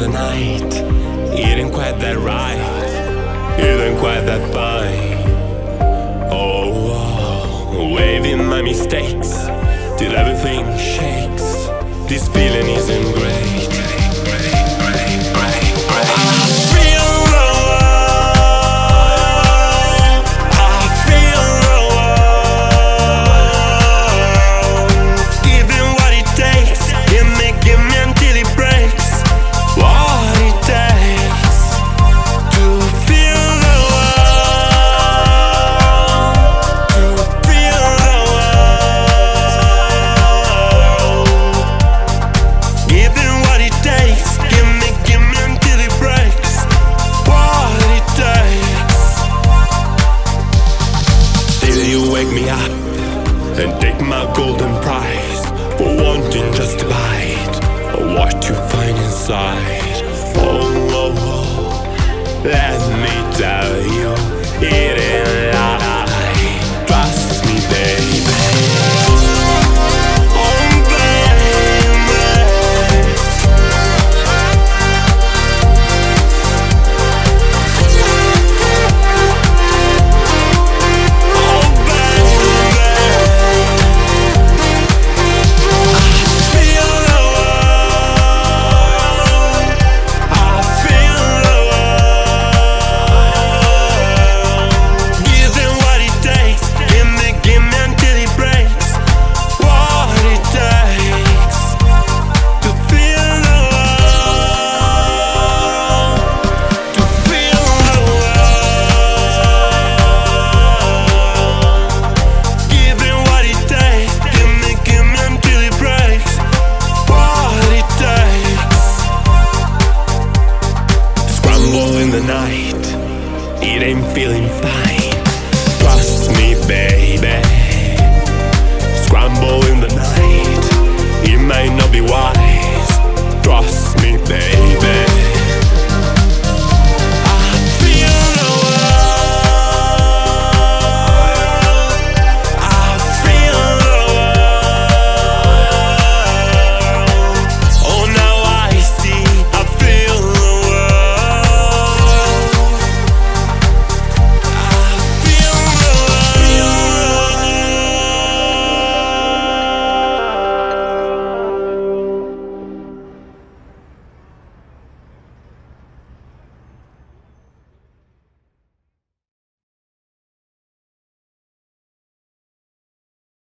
the night Isn't quite that right Isn't quite that fine. Oh, oh waving my mistakes Till everything shakes. This feeling and take my golden prize for wanting just a bite of what you find inside. Oh, oh, oh. let me tell you, it fine. Trust me baby. Scramble in the night. May not be wise.